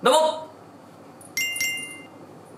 どうも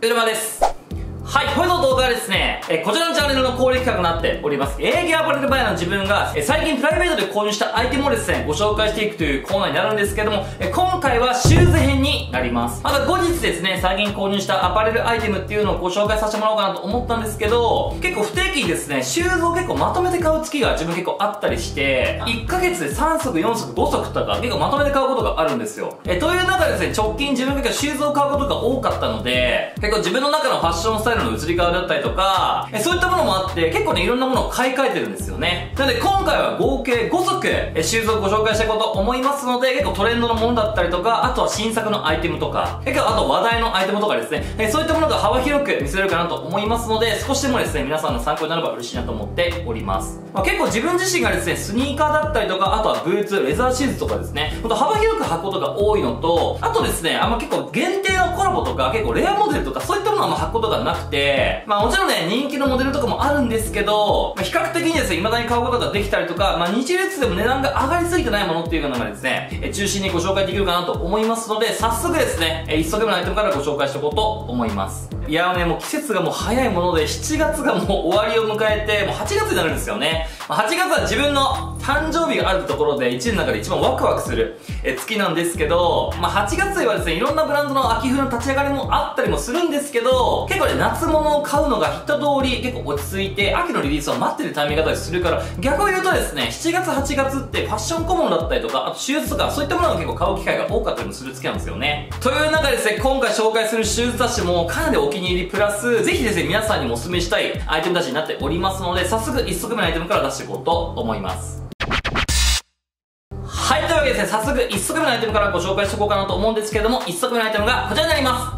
うるまです。はい、これの動画はですね、えこちらのチャンネルの恒例企画になっております。営業アパレルバイヤーの自分が、え最近プライベートで購入したアイテムをですね、ご紹介していくというコーナーになるんですけども、え今回はシューズ編になります。また後日ですね、最近購入したアパレルアイテムっていうのをご紹介させてもらおうかなと思ったんですけど、結構不定期にですね、シューズを結構まとめて買う月が自分結構あったりして、1ヶ月で3足、4足、5足とか結構まとめて買うことがあるんですよ。えという中でですね、直近自分がシューズを買うことが多かったので、結構自分の中のファッションスタイルの移り変わりだったりとか、えそういったものもあって、結構ね、いろんなものを買い替えてるんですよね。なので今回は合計5足、えシューズをご紹介したいこうと思いますので、結構トレンドのものだったりとか、あとは新作のアイテムとか、結構あと話題のアイテムとかですね、えそういったものが幅広く見せれるかなと思いますので、少しでもですね、皆さんの参考になれば嬉しいなと思っております。まあ、結構自分自身がですね、スニーカーだったりとか、あとはブーツ、レザーシューズとかですね、ほんと幅広く履くことが多いのと、あとですね、あんま結構限定のコラボとか、結構レアモデルとか、そういったものはあんま履くことがなくて、まあもちろんね、人気のモデルとかもあるんですけど、まあ、比較的にですね、未だに買うことができたりとか、まあ、日列でも値段が上がりすぎてないものっていうのがですね、え中心にご紹介できるかなと思いますので、早速ですね、え一足目のアイテムからご紹介していこうと思います。いやね、もう季節がもう早いもので、7月がもう終わりを迎えて、もう8月になるんですよね。8月は自分の誕生日があるところで、1年の中で一番ワクワクする月なんですけど、まあ、8月はですね、いろんなブランドの秋冬の立ち上がりもあったりもするんですけど、結構ね、夏物を買うのが一通り結構落ち着いて、秋のリリースを待ってるタイミングだったりするから、逆を言うとですね、7月8月ってファッションコモンだったりとか、あとシューズとか、そういったものが結構買う機会が多かったりもする月なんですよね。という中でですね、今回紹介するシューズたちもかなりお気に入りプラス、ぜひですね、皆さんにもお勧めしたいアイテムたちになっておりますので、早速1足目のアイテムから出していこうと思います。はい、というわけでですね、早速1足目のアイテムからご紹介していこうかなと思うんですけれども、1足目のアイテムがこちらになりま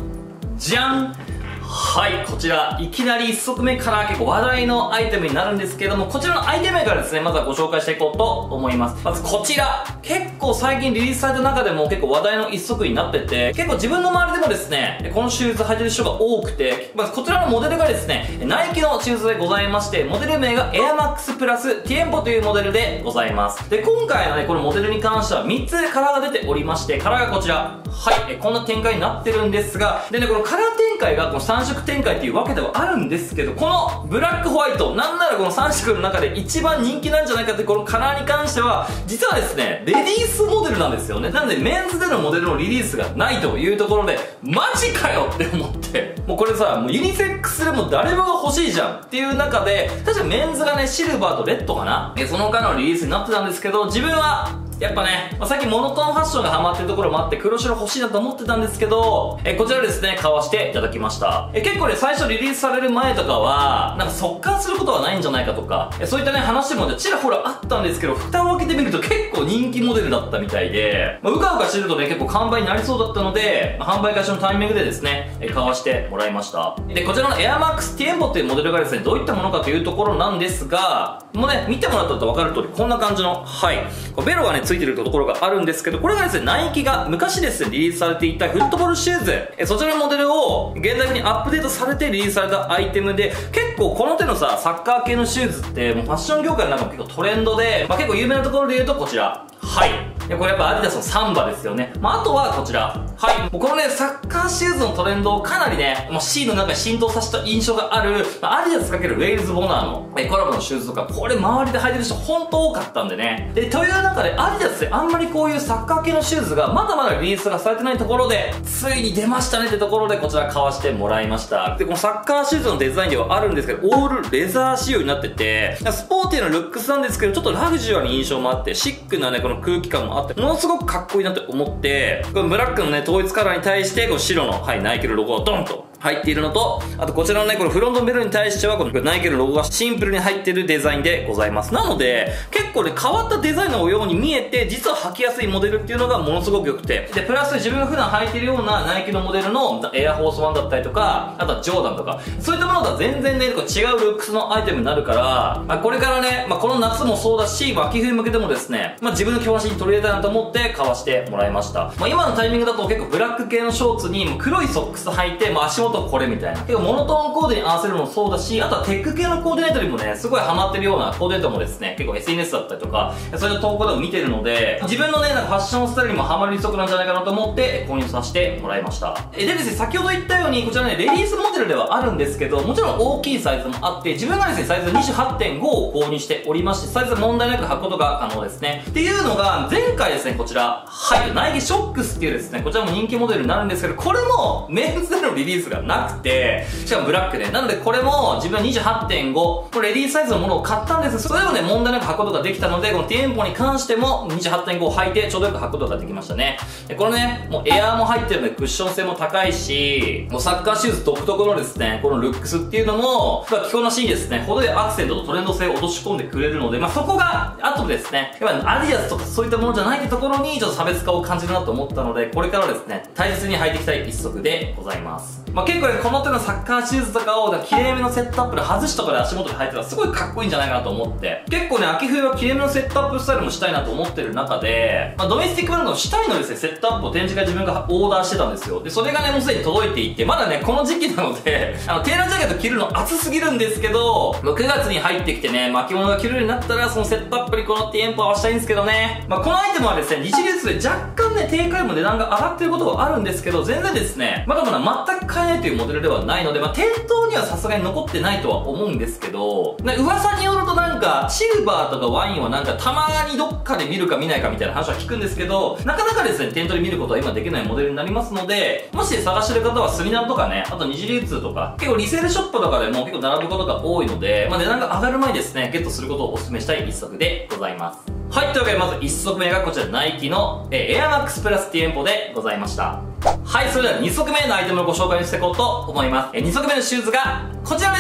すじゃんはいこちらいきなり1足目から結構話題のアイテムになるんですけどもこちらのアイテム名からですねまずはご紹介していこうと思います。まずこちら。結構最近リリースされた中でも結構話題の1足になってて結構自分の周りでもですねこのシューズ履いてる人が多くてまずこちらのモデルがですねナイキのシューズでございましてモデル名が AirMax プラスティエンポというモデルでございます。で今回のねこのモデルに関しては3つカラーが出ておりましてカラーがこちら。はい。こんな展開になってるんですがでねこのカラー展開がこの3 3色展開っていうわけではあるんですけど、このブラックホワイト、なんならこの3色の中で一番人気なんじゃないかってこのカラーに関しては、実はですね、レディースモデルなんですよね。なのでメンズでのモデルのリリースがないというところで、マジかよって思って、もうこれさ、もうユニセックスでも誰もが欲しいじゃんっていう中で、確かメンズがね、シルバーとレッドかなその他のリリースになってたんですけど、自分はやっぱね、まあ、最近モノトーンファッションがハマってるところもあって黒白欲しいなと思ってたんですけど、えこちらですね、買わしていただきました。え結構ね、最初リリースされる前とかは、なんか速乾することはないんじゃないかとか、えそういったね、話もね、ちらほらあったんですけど、蓋を開けてみると結構人気モデルだったみたいで、まあ、うかうかしてるとね、結構完売になりそうだったので、まあ、販売開始のタイミングでですね、え買わしてもらいました。で、こちらの AirMax Tiempo っていうモデルがですね、どういったものかというところなんですが、もうね、見てもらったと分かる通り、こんな感じの、はい、ベロがね、ついてるところがあるんですけど、これがですね、ナイキが昔ですね、リリースされていたフットボールシューズ、えそちらのモデルを現代にアップデートされてリリースされたアイテムで、結構この手のさ、サッカー系のシューズって、もうファッション業界の中も結構トレンドで、まあ、結構有名なところで言うとこちら。はい。で、これやっぱアディダスのサンバですよね。まあ、あとはこちら。はい。もうこのね、サッカーシューズのトレンドをかなりね、もう C の中に浸透させた印象がある、まあ、アディダスかけるウェイルズ・ボナーのえコラボのシューズとか、これ周りで履いてる人ほんと多かったんでね。で、という中でアディダスであんまりこういうサッカー系のシューズがまだまだリリースがされてないところで、ついに出ましたねってところでこちら買わしてもらいました。で、このサッカーシューズのデザインではあるんですけど、オールレザー仕様になってて、スポーティーなルックスなんですけど、ちょっとラグジュアルな印象もあって、シックなね、この空気感もあって、ものすごくかっこいいなって思って、このブラックのね、統一カラーに対して、こう白の、はい、ナイキのロゴをドンと入っているのと、あとこちらのね、このフロントベロに対しては、このナイキのロゴがシンプルに入っているデザインでございます。なので、結構ね、変わったデザインのように見えて、実は履きやすいモデルっていうのがものすごく良くて、で、プラス自分が普段履いてるようなナイキのモデルのエアフォースワンだったりとか、あとはジョーダンとか、そういったものとは全然ね、こう違うルックスのアイテムになるから、まあ、これからね、まあ、この夏もそうだし、まあ、秋冬向けてもですね、まあ、自分の今日足に取り入れたいなと思って買わしてもらいました。まあ、今のタイミングだと結構ブラック系のショーツに黒いソックス履いて、まあ、足元とこれみたいな。結構モノトーンコーデに合わせるのもそうだし、あとはテック系のコーディネートにもね、すごいハマってるようなコーディネートもですね、結構 SNS だったりとか、そういう投稿でも見てるので、自分のね、なんかファッションスタイルにもハマる利息なんじゃないかなと思って購入させてもらいました。え、でですね、先ほど言ったように、こちらね、レディースモデルではあるんですけど、もちろん大きいサイズもあって、自分がですね、サイズ28.5を購入しておりまして、サイズ問題なく履くことが可能ですね。っていうのが、前回ですね、こちら、はい、ナイキショックスっていうですね、こちらも人気モデルになるんですけど、これもメンズでのリリースがなくて、しかもブラックで。なのでこれも自分は28.5、これレディーサイズのものを買ったんですそれをね、問題なく履くことができたので、この店舗に関しても28.5を履いてちょうどよく履くことができましたね。で、これね、もうエアーも入ってるのでクッション性も高いし、もうサッカーシューズ独特のですね、このルックスっていうのも、まあ、着こなしにですね、程よいアクセントとトレンド性を落とし込んでくれるので、まあ、そこが、あとですね、やっぱアディダスとかそういったものじゃないってところに、ちょっと差別化を感じるなと思ったので、これからですね、大切に履いていきたい一足でございます。まあ、結構ね、この手のサッカーシューズとかを、綺麗めのセットアップで外しとかで足元に履いてたらすごいかっこいいんじゃないかなと思って、結構ね、秋冬は綺麗めのセットアップスタイルもしたいなと思ってる中で、まあ、ドメスティックブランドの下にのですね、セットアップを展示会自分がオーダーしてたんですよ。で、それがね、もうすでに届いていて、まだね、この時期なので、あの、テーラージャケット着るの暑すぎるんですけど、9月に入ってきてね、巻物が着るようになったら、そのセットアップにこのテンポ合わせたいんですけどね。まあ、このアイテムはですね、日率で若干ね、定価よりも値段が上がってることはあるんですけど、全然ですね、まだまだ全くえないというモデルではないので、まあ、店頭にはさすがに残ってないとは思うんですけど、噂によるとなんか、シルバーとかワインはなんかたまにどっかで見るか見ないかみたいな話は聞くんですけど、なかなかですね、店頭で見ることは今できないモデルになりますので、もし探してる方はスリナンとかね、あと二次流通とか、結構リセールショップとかでも結構並ぶことが多いので、まあ、値段が上がる前にですね、ゲットすることをお勧めしたい一足でございます。はい、というわけでまず1足目がこちらナイキの、えー、エアマックスプラスティエンポでございました。はい、それでは2足目のアイテムをご紹介していこうと思います。え、2足目のシューズがこちらで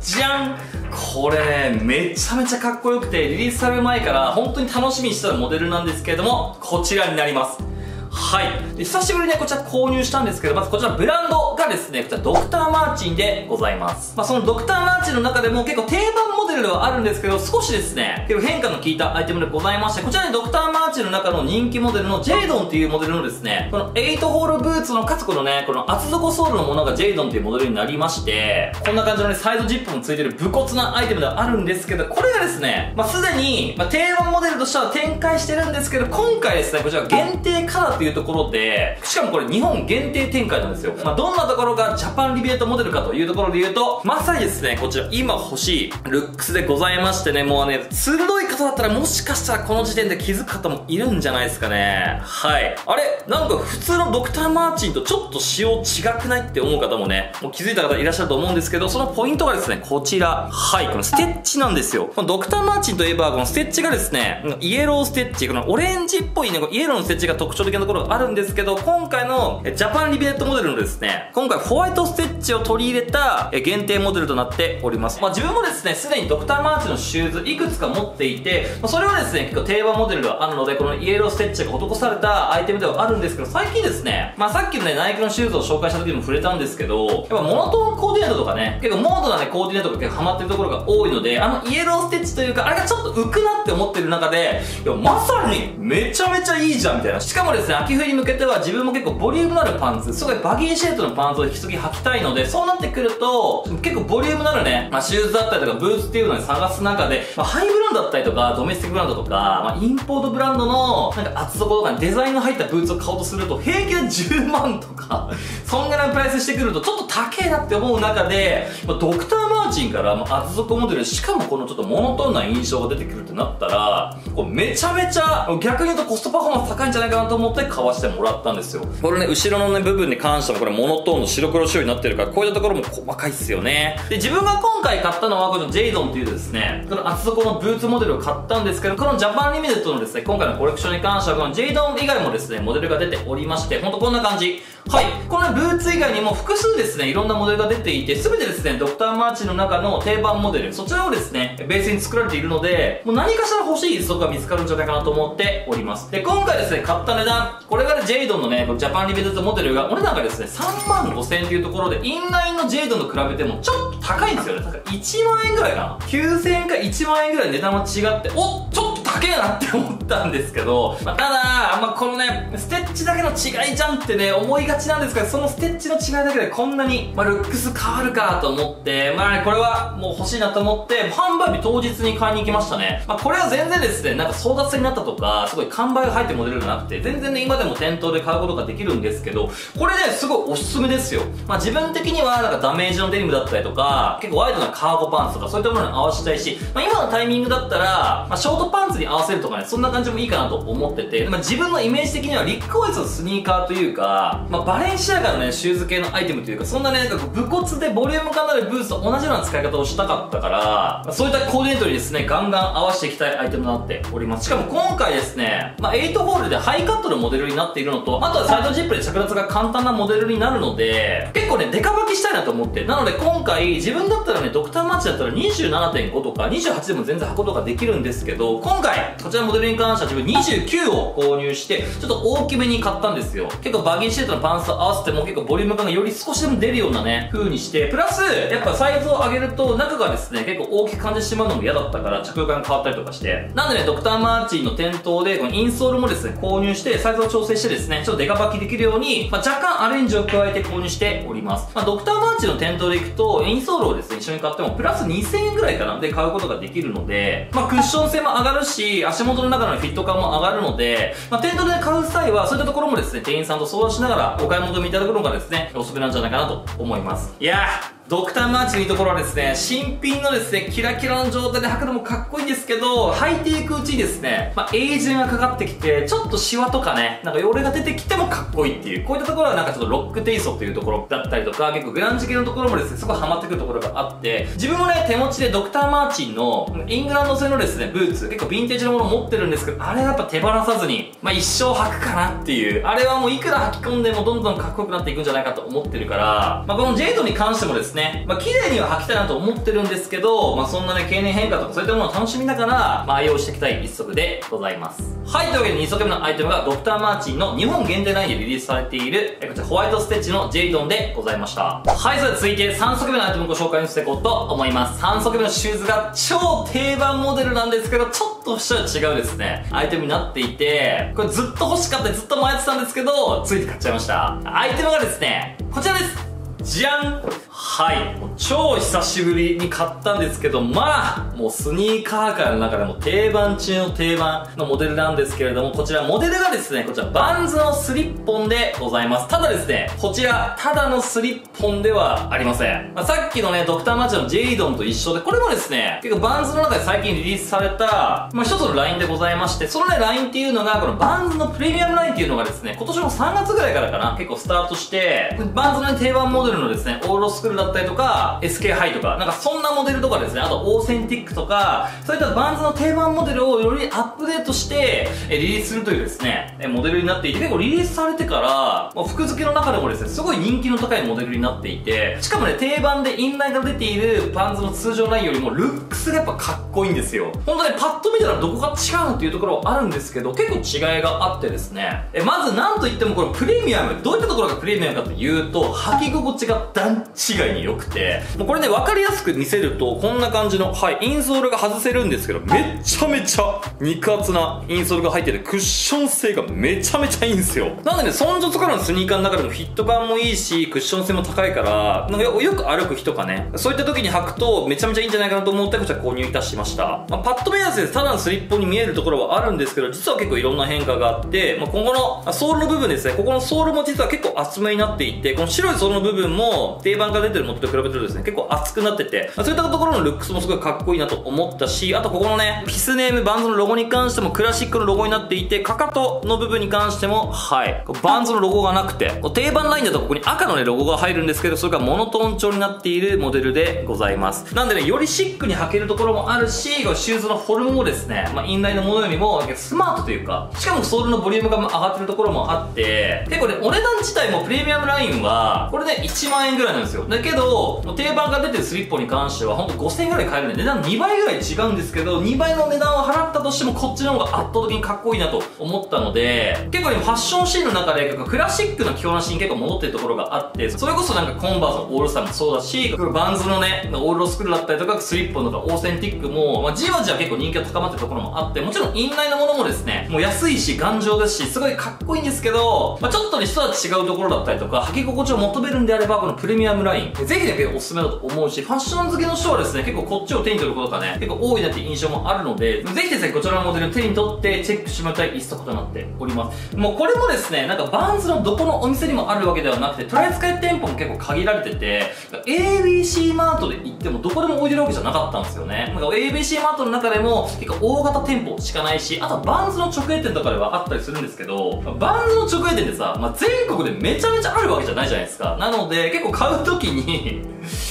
すじゃんこれね、めちゃめちゃかっこよくて、リリースされる前から本当に楽しみにしてたモデルなんですけれども、こちらになります。はい。で久しぶりにね、こちら購入したんですけど、まずこちらブランドがですね、こちらドクターマーチンでございます。まあそのドクターマーチンの中でも結構定番モデルではあるんですけど、少しですね、結構変化の効いたアイテムでございまして、こちらね、ドクターマーチンの中の人気モデルのジェイドンっていうモデルのですね、この8ホールブーツのかつこのね、この厚底ソールのものがジェイドンっていうモデルになりまして、こんな感じのね、サイドジップもついてる武骨なアイテムではあるんですけど、これがですね、まあすでに、まあ、定番モデルとしては展開してるんですけど、今回ですね、こちら限定カラーというところで、しかもこれ日本限定展開なんですよ。まあ、どんなところがジャパンリベートモデルかというところで言うと、まさにですね、こちら今欲しいルックスでございましてね、もうね、鋭い方だったらもしかしたらこの時点で気づく方もいるんじゃないですかね。はい。あれなんか普通のドクターマーチンとちょっと仕様違くないって思う方もね、もう気づいた方いらっしゃると思うんですけど、そのポイントがですね、こちら。はい、このステッチなんですよ。このドクターマーチンといえば、このステッチがですね、イエローステッチ、このオレンジっぽいね、イエローのステッチが特徴的なところがあるんですけど、今回のジャパンリミテッドモデルのですね、今回ホワイトステッチを取り入れた限定モデルとなっております。まあ、自分もですね、すでにドクターマーチンのシューズいくつか持っていて、まあ、それはですね、結構定番モデルではあるので、このイエローステッチが施されたアイテムではあるんですけど、最近ですね、まあ、さっきのね、ナイキのシューズを紹介した時にも触れたんですけど、やっぱモノトーンコーディネートとかね、結構モードなね、コーディネートが結構ハマってるところが多いので、あのイエローステッチというか、あれがちょっと浮くなって思ってる中で、いや、まさにめちゃめちゃいいじゃんみたいな。しかもですね、秋冬に向けては自分も結構ボリュームのあるパンツ、すごいバギーシェイプのパンツを引き継ぎ履きたいので、そうなってくると、結構ボリュームのあるね、まあ、シューズだったりとかブーツっていうのに探す中で、まあ、ハイブランドだったりとか、ドメスティックブランドとか、まあ、インポートブランドの、なんか厚底とかにデザインの入ったブーツを買おうとすると、平気で10万とか、そんぐらいのプライスしてくると、ちょっと高えなって思う中で、まあ、ドクターマーチンから、まあ、厚底モデル、しかもこのちょっとモノトーンな印象が出てくるってなったら、こうめちゃめちゃ、逆に言うとコストパフォーマンス高いんじゃないかなと思って買わしてもらったんですよ。これね、後ろのね、部分に関してもこれモノトーンの白黒仕様になってるから、こういったところも細かいっすよね。で、自分が今回買ったのは、このジェイドンっていうですね、この厚底のブーツモデルを買ったんですけど、このジャパンリミテッドのですね、今回のコレクションに関しては、このジェイドン以外もですね、モデルが出ておりまして、ほんとこんな感じ。はい。このブーツ以外にも複数ですね、いろんなモデルが出ていて、すべてですね、ドクターマーチンの中の定番モデル、そちらをですね、ベースに作られているので、もう何かしら欲しい一足が見つかるんじゃないかなと思っております。で、今回ですね、買った値段、これがね、ジェイドンのね、ジャパンリミテッドモデルが、お値段がですね、3万5千円というところで、インラインのジェイドンと比べてもちょっと高いんですよね。なんか1万円ぐらいかな。9000円か1万円ぐらい値段は違って、おちょっと高えなって思ったんですけど、まあ、ただ、まあ、このね、ステッチだけの違いじゃんってね、思いがちなんですけど、そのステッチの違いだけでこんなに、まあ、ルックス変わるかと思って、まあ、これはもう欲しいなと思って、販売日当日に買いに行きましたね。まあ、これは全然ですね、なんか争奪戦になったとか、すごい完売が入ってモデルじゃなくて、全然ね、今でも店頭で買うことができるんですけど、これね、すごいおすすめですよ。まあ、自分的には、なんかダメージのデニムだったりとか、結構ワイドなカーゴパンツとか、そういったものに合わせたいし、まあ、今のタイミングだったら、まあ、ショートパンツに合わせるとかね、そんな感じもいいかなと思ってて、まあ、自分のイメージ的にはリックオイスのスニーカーというか、まあ、バレンシアガのね、シューズ系のアイテムというか、そんなね、なんか武骨でボリューム感のあるブーツと同じような使い方をしたかったから、まあ、そういったコーディネートにですね、ガンガン合わせていきたいアイテムとなっております。しかも今回ですね、まあ、8ホールでハイカットのモデルになっているのと、あとはサイドジップで着脱が簡単なモデルになるので、結構ね、デカ履きしたいなと思って。なので今回、自分だったらね、ドクターマッチだったら27.5とか28でも全然履くことができるんですけど、今回、こちらのモデルに関しては自分29を購入して、ちょっと大きめに買ったんですよ。結構バギーシートのパンツと合わせても結構ボリューム感がより少しでも出るようなね、風にして、プラス、やっぱサイズを上げると中がですね、結構大きく感じてしまうのも嫌だったから着用感が変わったりとかして。なんでね、ドクターマーチンの店頭でこのインソールもですね、購入して、サイズを調整してですね、ちょっとデカ履きできるように、まあ、若干アレンジを加えて購入しております。まあ、ドクターマーチンの店頭で行くと、インソールをですね、一緒に買ってもプラス2000円ぐらいかなで買うことができるので、まあ、クッション性も上がるし、足元の中のフィット感も上がるので、まあ、店頭で買う際は、そういったところもですね、店員さんと相談しながらお買い求めいただくのがですね、おすすめなんじゃないかなと思います。いやー、ドクターマーチのいいところはですね、新品のですね、キラキラの状態で履くのもかっこいいんですけど、履いていくうちにですね、まあ、エイジンがかかってきて、ちょっとシワとかね、なんか汚れが出てきてもかっこいいっていう、こういったところはなんかちょっとロックテイストっていうところだったりとか、結構グランジ系のところもですね、すごいハマってくるところがあって、自分もね、手持ちでドクターマーチンのイングランド製のですね、ブーツ、結構ヴィンテージのもの持ってるんですけど、あれやっぱ手放さずに、まあ、一生履くかなっていう、あれはもういくら履き込んでもどんどんかっこよくなっていくんじゃないかと思ってるから、まあ、このジェイドに関してもですね、ですねまあ、綺麗には履きたいなと思ってるんですけど、まあ、そんなね、経年変化とかそういったものを楽しみながら、まあ、愛用していきたい一足でございます。はい、というわけで2足目のアイテムがドクターマーチンの日本限定ラインでリリースされている、こちらホワイトステッチのジェイドンでございました。はい、それでは続いて3足目のアイテムをご紹介していこうと思います。3足目のシューズが超定番モデルなんですけど、ちょっとしたら違うですね、アイテムになっていて、これずっと欲しかったずっと迷ってたんですけど、ついて買っちゃいました。アイテムがですね、こちらですじゃんはい超久しぶりに買ったんですけどまあもうスニーカー界の中でも定番中の定番のモデルなんですけれどもこちらモデルがですねこちらバンズのスリッポンでございます。ただですねこちらただのスリッポンではありません、まあ、さっきのねドクターマーチンのジェイドンと一緒でこれもですね結構バンズの中で最近リリースされた、まあ、一つのラインでございましてそのねラインっていうのがこのバンズのプレミアムラインっていうのがですね今年の3月ぐらいからかな結構スタートしてバンズの、ね、定番モデルのですね、オールドスクールだったりとか、SK ハイとか、なんかそんなモデルとかですね、あとオーセンティックとか、そういったバンズの定番モデルをよりアップデートして、えリリースするというですね、えモデルになっていて、結構リリースされてから、もう服付けの中でもですね、すごい人気の高いモデルになっていて、しかもね、定番でインラインが出ているパンツの通常ラインよりも、ルックスがやっぱかっこいいんですよ。本当ね、パッと見たらどこが違うっていうところあるんですけど、結構違いがあってですね、えまずなんといってもこれプレミアム、どういったところがプレミアムかというと、履き心地が段違いに良くて、もうこれね、分かりやすく見せると、こんな感じの、はい、インソールが外せるんですけど、めちゃめちゃ肉厚なインソールが入ってて、クッション性がめちゃめちゃいいんですよ。なのでね、そんじょからのスニーカーの中でもフィット感もいいし、クッション性も高いから、なんかよく歩く人かね、そういった時に履くと、めちゃめちゃいいんじゃないかなと思ってこちら購入いたしました。まあ、パッと見はただのスリッポンに見えるところはあるんですけど、実は結構いろんな変化があって、まあ、このソールの部分ですね、ここのソールも実は結構厚めになっていて、この白いソールの部分も定番が出てるものと比べてるとですね、結構厚くなってて、そういったところのルックスもすごいかっこいいなと思ったし、あとここのね、ピスネームバンズのロゴに関してもクラシックのロゴになっていて、かかとの部分に関しても、はい、バンズのロゴがなくて、定番ラインだとここに赤のね、ロゴが入るんですけど、それがモノトーン調になっているモデルでございます。なんでね、よりシックに履けるところもあるし、シューズのフォルムもですね、まあ、インラインのものよりもスマートというか、しかもソールのボリュームが上がってるところもあって、結構ね、お値段自体もプレミアムラインは、これね、1万円ぐらいなんですよ。だけど、定番が出てるスリッポに関しては、ほんと5000円ぐらい買えるんで、値段2倍ぐらい違うんですけど、2倍の値段を払ったとしても、こっちの方が圧倒的にかっこいいなと思ったので、結構今ファッションシーンの中で、クラシックな着こなしに結構戻ってるところがあって、それこそなんかコンバースのオールスターもそうだし、バンズのね、オールスクールだったりとか、スリッポンとかオーセンティックも、まあ、じわじわ結構人気が高まってるところもあって、もちろんインライのものもですね、もう安いし頑丈ですし、すごいかっこいいんですけど、まあ、ちょっとね、一味違うところだったりとか、履き心地を求めるんであれば、このプレミアムライン、ぜひね、結構おすすめだと思うし、ファッション好きの人はですね、結構こっちを手に取ることがね、結構多いなって印象もあるので、ぜひですね、こちらのモデルを手に取ってチェックしてもらいたい一足となっております。もうこれもですね、なんかバンズのどこのお店にもあるわけではなくて、取り扱い店舗も結構限られてて、ABC マートで行ってもどこでも置いてるわけじゃなかったんですよね。なんか ABC マートの中でも結構大型店舗しかないし、あとバンズの直営店とかではあったりするんですけど、バンズの直営店ってさ、まあ、全国でめちゃめちゃあるわけじゃないじゃないですか。なので、結構買う時に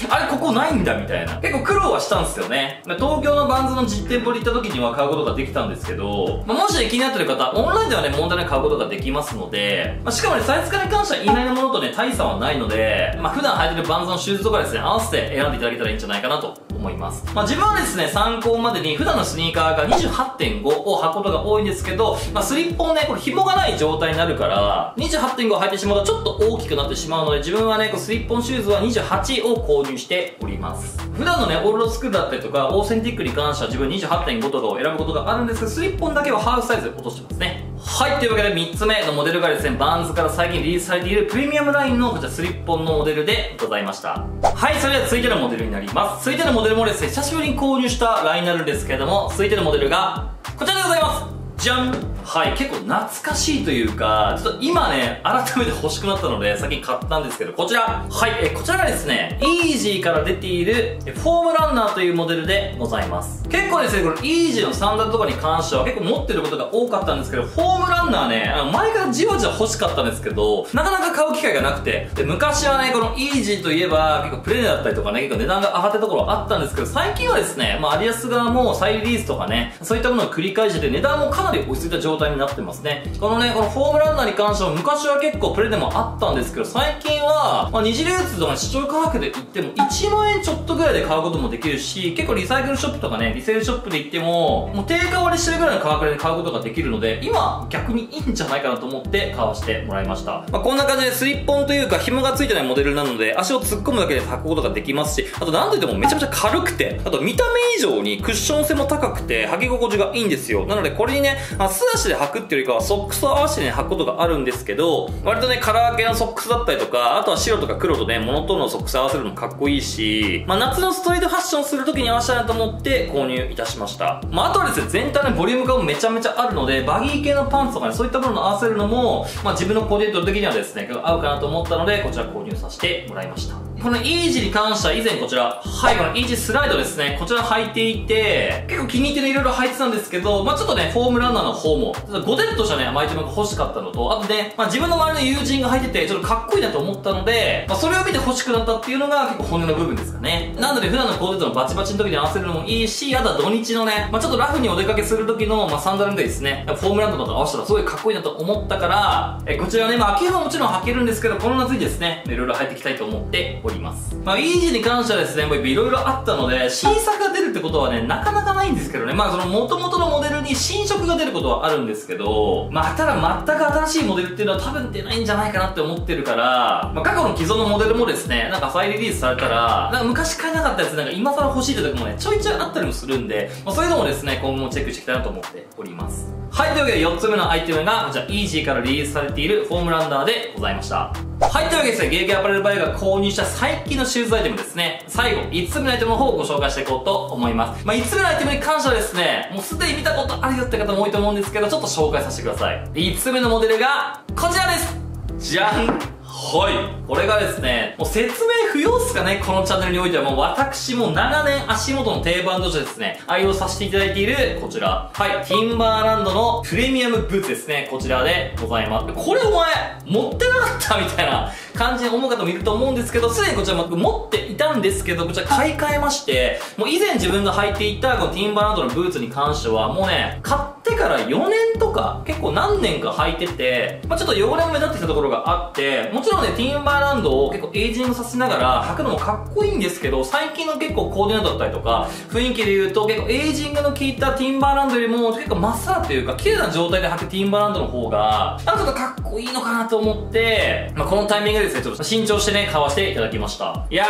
あれここないんだみたいな。結構苦労はしたんですよね。東京のバンズの実店舗に行った時には買うことができたんですけど、まあ、もし、ね、気になってる方、オンラインではね、問題なく買うことができますので、まあ、しかもね、サイズ感に関しては、インラインのものとね、大差はないので、まあ、普段履いてるバンズのシューズとかですね、合わせて選んでいただけたらいいんじゃないかなと思います。まあ、自分はですね、参考までに普段のスニーカーが28.5を履くことが多いんですけど、まあ、スリッポンね、これ紐がない状態になるから、28.5を履いてしまうとちょっと大きくなってしまうので、自分はね、こうスリッポンシューズは28を購入しております。普段のね、オールドスクールだったりとか、オーセンティックに関しては自分28.5とかを選ぶことがあるんですけど、スリッポンだけはハーフサイズで落としてますね。はい、というわけで3つ目のモデルがですね、バンズから最近リリースされているプレミアムラインのこちらスリッポンのモデルでございました。はい、それでは続いてのモデルになります。続いてのモデルもですね、久しぶりに購入したラインになるんですけれども、続いてのモデルがこちらでございますじゃんはい結構懐かしいというかちょっと今ね改めて欲しくなったので先に買ったんですけどこちら。はいえこちらがですねイージーから出ているフォームランナーというモデルでございます。結構ですねこのイージーのスタンダードとかに関しては結構持ってることが多かったんですけどフォームランナーね前からじわじわ欲しかったんですけどなかなか買う機会がなくてで昔はねこのイージーといえば結構プレネだったりとかね結構値段が上がってるところあったんですけど最近はですねまあ有安側も再リリースとかねそういったものを繰り返してて値段もかなり落ち着いた状状態になってますねこのね、このフォームランナーに関しては昔は結構プレでもあったんですけど、最近は、まあ、二次流通とか視聴価格で言っても1万円ちょっとぐらいで買うこともできるし、結構リサイクルショップとかね、リセールショップで言っても、もう定価割りしてるぐらいの価格で買うことができるので、今逆にいいんじゃないかなと思って買わせてもらいました。まあ、こんな感じでスリッポンというか紐がついてないモデルなので、足を突っ込むだけで履くことができますし、あとなんといってもめちゃめちゃ軽くて、あと見た目以上にクッション性も高くて、履き心地がいいんですよ。なのでこれにね、まあ、素足で履くっていうよりかはソックスを合わせてね、履くことがあるんですけど、割とね、カラー系のソックスだったりとか、あとは白とか黒とね、モノトーンのソックス合わせるのもかっこいいし、まあ、夏のストリートファッションするときに合わせたいなと思って購入いたしました。まあ、あとはですね、全体のボリューム感もめちゃめちゃあるので、バギー系のパンツとかね、そういったものを合わせるのも、まあ、自分のコーディネート的にはですね、合うかなと思ったので、こちら購入させてもらいました。このイージーに関しては以前こちら、はい、このイージスライドですね、こちら履いていて、結構気に入ってるいろいろ履いてたんですけど、まあちょっとね、フォームランナーの方も、ゴテッとしたね、アイテムが欲しかったのと、あとね、まあ自分の周りの友人が履いてて、ちょっとかっこいいなと思ったので、まあそれを見て欲しくなったっていうのが結構本音の部分ですかね。なので普段のコーデとのバチバチの時に合わせるのもいいし、あとは土日のね、まあちょっとラフにお出かけする時の、まあサンダルでですね、フォームランドとか合わせたらすごいかっこいいなと思ったから、えこちらね、まあ秋はもちろん履けるんですけど、この夏にですね、いろいろ履いていきたいと思って。まあイージーに関してはですね、もういろいろあったので、新作が出るってことはね、なかなかないんですけどね、まあその元々のモデルに新色が出ることはあるんですけど、まあただ全く新しいモデルっていうのは多分出ないんじゃないかなって思ってるから、まあ過去の既存のモデルもですね、なんか再リリースされたら、なんか昔買えなかったやつなんか今更欲しいって時もね、ちょいちょいあったりもするんで、まあそういうのもですね、今後もチェックしていきたいなと思っております。はい、というわけで4つ目のアイテムが、こちら、イージーからリリースされているホームランダーでございました。はい、というわけでですね、ゲーゲーアパレルバイが購入した最近のシューズアイテムですね、最後、5つ目のアイテムの方をご紹介していこうと思います。まあ、5つ目のアイテムに関してはですね、もうすでに見たことあるよって方も多いと思うんですけど、ちょっと紹介させてください。5つ目のモデルが、こちらですじゃんはい。これがですね、もう説明不要っすかね、このチャンネルにおいてはもう私も長年足元の定番としてですね、愛用させていただいているこちら。はい。ティンバーランドのプレミアムブーツですね。こちらでございます。これお前、持ってなかったみたいな感じに思う方もいると思うんですけど、すでにこちらも持っていたんですけど、こちら買い替えまして、もう以前自分が履いていたこのティンバーランドのブーツに関しては、もうね、買ってから4年とか、結構何年か履いてて、まあ、ちょっと汚れも目立ってきたところがあって、もちろんね、ティンバーランドを結構エイジングさせながら履くのもかっこいいんですけど、最近の結構コーディネートだったりとか、雰囲気で言うと結構エイジングの効いたティンバーランドよりも結構まっさらというか、綺麗な状態で履くティンバーランドの方が、なんかちょっとかっこいいのかなと思って、まあ、このタイミングでですね、ちょっと慎重してね、買わせていただきました。いや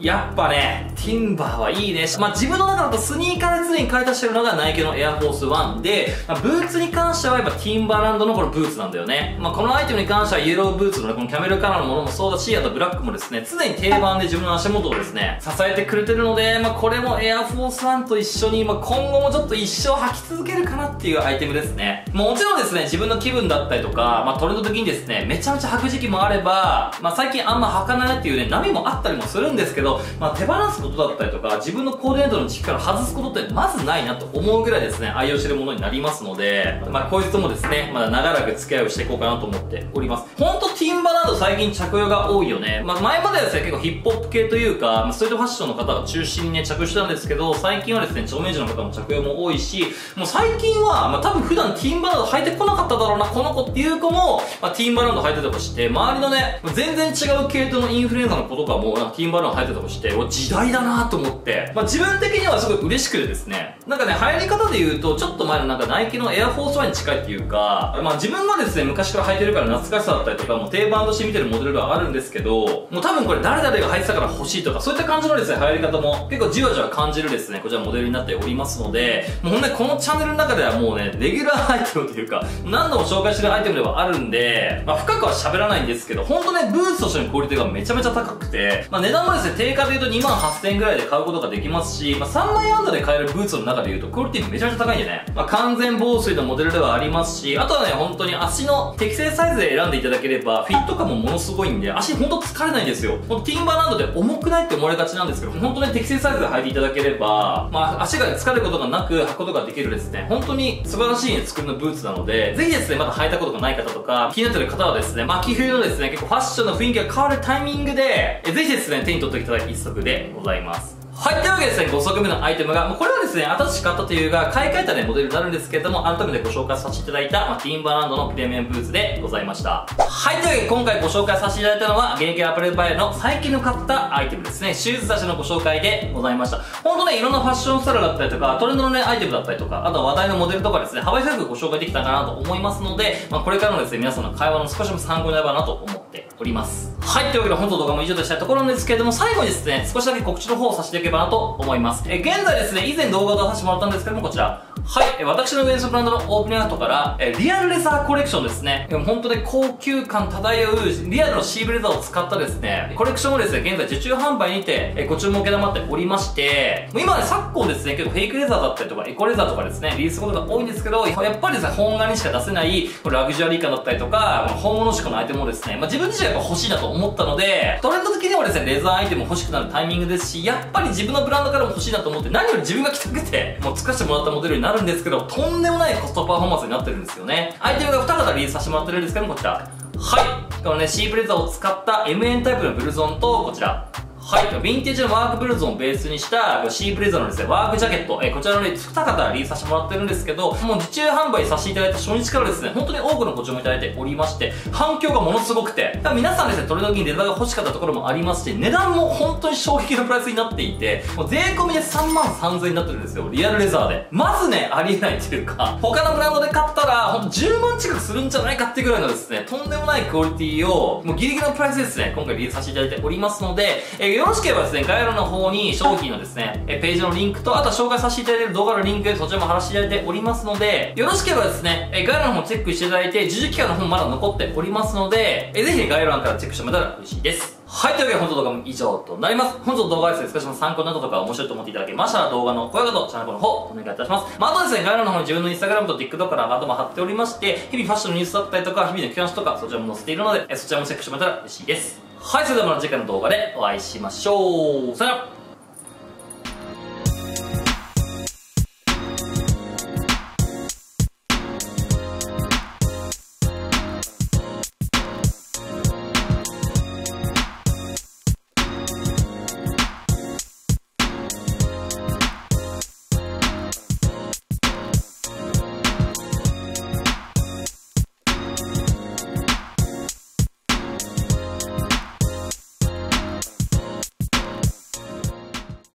やっぱね、ティンバーはいいね。まあ、自分の中だとスニーカーで常に買い足してるのがナイキのエアフォース1で、まあ、ブーツに関してはやっぱティンバーランドのこのブーツなんだよね。まあ、このアイテムに関してはイエローブーツのね、このキャメルカラーのものもそうだし、あとブラックもですね、常に定番で自分の足元をですね、支えてくれてるので、まあ、これもエアフォース1と一緒に、まあ、今後もちょっと一生履き続けるかなっていうアイテムですね。もちろんですね、自分の気分だったりとか、まあ、トレンド的にですね、めちゃめちゃ履く時期もあれば、まあ、最近あんま履かないっていうね、波もあったりもするんですけど、まあ、手放すことだったりとか、自分のコーディネートの時期から外すことってまずないなと思うぐらいですね、愛用してるものになりますので、まあ、こいつともですね、まだ長らく付き合いをしていこうかなと思っております。ほんとティンバランド最近着用が多いよね。まあ、前まではですね、結構ヒップホップ系というか、ストリートファッションの方が中心にね、着用してたんですけど、最近はですね、著名人の方も着用も多いし、もう最近は、まあ、多分普段ティンバランド履いてこなかっただろうな、この子っていう子も、まあ、ティンバランド履いてたとかして、周りのね、全然違う系統のインフルエンザの子とかも、ティンバランド履いてたとして、時代だなと思って、まあ、自分的にはすごい嬉しくてですね、なんかね、流行り方で言うと、ちょっと前のなんかナイキのエアフォースワンに近いっていうか、まあ自分がですね、昔から履いてるから懐かしさだったりとか、もう定番として見てるモデルではあるんですけど、もう多分これ誰々が履いてたから欲しいとか、そういった感じのですね、流行り方も結構じわじわ感じるですね、こちらモデルになっておりますので、もうほんとこのチャンネルの中ではもうね、レギュラーアイテムというか、何度も紹介してるアイテムではあるんで、まあ深くは喋らないんですけど、ほんとね、ブーツとしてのクオリティがめちゃめちゃ高くて、まあ値段もですね、定価で言うと2万8000円ぐらいで買うことができますし、まあ3万円安打で買えるブーツの中で言うとクオリティめちゃめちゃ高いんでね、まあ完全防水のモデルではありますし、あとはね、本当に足の適正サイズで選んでいただければ、フィット感もものすごいんで、足ほんと疲れないんですよ。ほんとティンバーランドで重くないって思われがちなんですけど、本当に適正サイズで履いていただければ、まあ足が疲れることがなく履くことができるですね、本当に素晴らしい、ね、作りのブーツなので、ぜひですね、まだ履いたことがない方とか、気になってる方はですね、まあ、秋冬のですね、結構ファッションの雰囲気が変わるタイミングで、えぜひですね、手に取っていたは一足でございます。はい、というわけでですね、5足目のアイテムが、これはですね、新しく買ったというか、買い替えたね、モデルになるんですけれども、改めてご紹介させていただいた、まあ、ティーンバランドのプレミアムブーツでございました。はい、というわけで今回ご紹介させていただいたのは、現役アパレルバイヤーの最近の買ったアイテムですね、シューズたちのご紹介でございました。ほんとね、いろんなファッションスタイルだったりとか、トレンドのね、アイテムだったりとか、あとは話題のモデルとかですね、幅広くご紹介できたかなと思いますので、まあ、これからのですね、皆さんの会話の少しも参考になればなと思っております。はい、というわけで本当動画も以上としたいところなんですけれども、最後にですね、少しだけ告知の方をさせていただければなと思います。え現在ですね、以前動画を出させてもらったんですけども、こちら、はい、私のウェンスブランドのオープニングアートから、えリアルレザーコレクションですね。本当に高級感漂うリアルのシーブレザーを使ったですね、コレクションをですね、現在受注販売にて、えご注文を承っておりまして、今ね、昨今ですね、結構フェイクレザーだったりとか、エコレザーとかですね、リリースことが多いんですけど、やっぱりですね、本画にしか出せない、ラグジュアリー感だったりとか、本物しかのアイテムをですね、まあ、自分自身がやっぱ欲しいなと思ったので、トレンド的にもですね、レザーアイテム欲しくなるタイミングですし、やっぱり自分のブランドからも欲しいなと思って、何より自分が着たくて、もう作らせてもらったモデルになるんですけど、とんでもないコストパフォーマンスになってるんですよね。アイテムが2型リリースさせてもらってるんですけども、こちら。はい。このね、シープレザーを使った MN タイプのブルゾンと、こちら。はい。ヴィンテージのワークブルゾンをベースにしたシーブレザーのですね、ワークジャケット、えこちらのね、2型リリースさせてもらってるんですけど、もう受注販売させていただいた初日からですね、本当に多くのご注文いただいておりまして、反響がものすごくて、皆さんですね、トレードに値段が欲しかったところもありますし、値段も本当に衝撃のプライスになっていて、もう税込みで3万3000円になってるんですよ、リアルレザーで。まずね、ありえないっていうか、他のブランドで買ったら、ほんと10万近くするんじゃないかってぐらいのですね、とんでもないクオリティを、もうギリギリのプライスですね、今回リリースさせていただいておりますので、え、よろしければですね、概要欄の方に商品のですね、えページのリンクと、あとは紹介させていただいている動画のリンク、そちらも貼らせていただいておりますので、よろしければですね、え概要欄の方チェックしていただいて、受期間の方もまだ残っておりますので、えぜひ概要欄からチェックしてもらえたら嬉しいです。はい、というわけで本日の動画も以上となります。本日の動画はですね、少しも参考になったとか面白いと思っていただけましたら動画の高評価とチャンネルの方お願いいたします。まあ、あとですね、概要欄の方に自分の Instagram と TikTok からアカウントも貼っておりまして、日々ファッションのニュースだったりとか、日々のキャンスとかそちらも載せているので、えそちらもチェックしてもらえたら嬉しいです。はい、それではまた次回の動画でお会いしましょう。さよなら